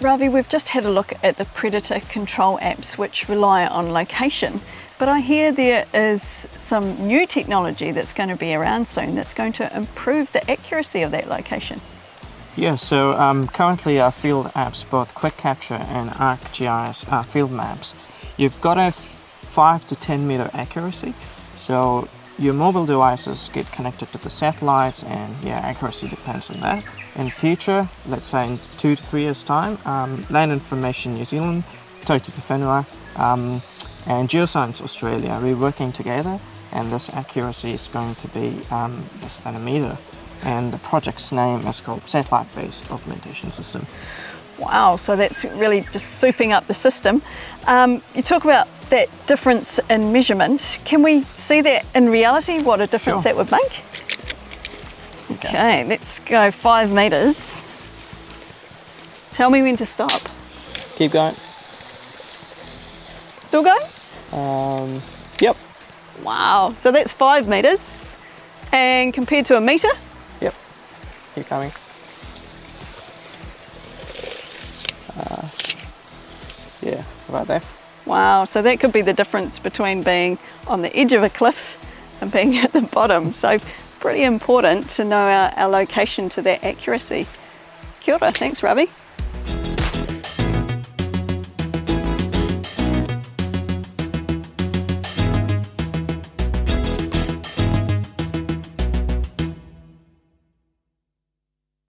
Ravi, we've just had a look at the predator control apps which rely on location, but I hear there is some new technology that's going to be around soon that's going to improve the accuracy of that location. Yeah, so um, currently our field apps, both Quick Capture and ArcGIS are field maps. You've got a 5 to 10 meter accuracy, so your mobile devices get connected to the satellites and yeah, accuracy depends on that. In future, let's say in two to three years time, um, Land Information New Zealand, Toitū Te Whenua, um, and Geoscience Australia, we're working together and this accuracy is going to be um, less than a meter. And the project's name is called Satellite-Based Augmentation System. Wow, so that's really just souping up the system. Um, you talk about that difference in measurement. Can we see that in reality, what a difference sure. that would make? Okay. okay, let's go five meters. Tell me when to stop. Keep going. Still going? Um, yep. Wow, so that's five meters. And compared to a meter? Yep, keep going. Uh, yeah, about there. Wow, so that could be the difference between being on the edge of a cliff and being at the bottom. So pretty important to know our, our location to that accuracy. Kia ora, thanks Ravi.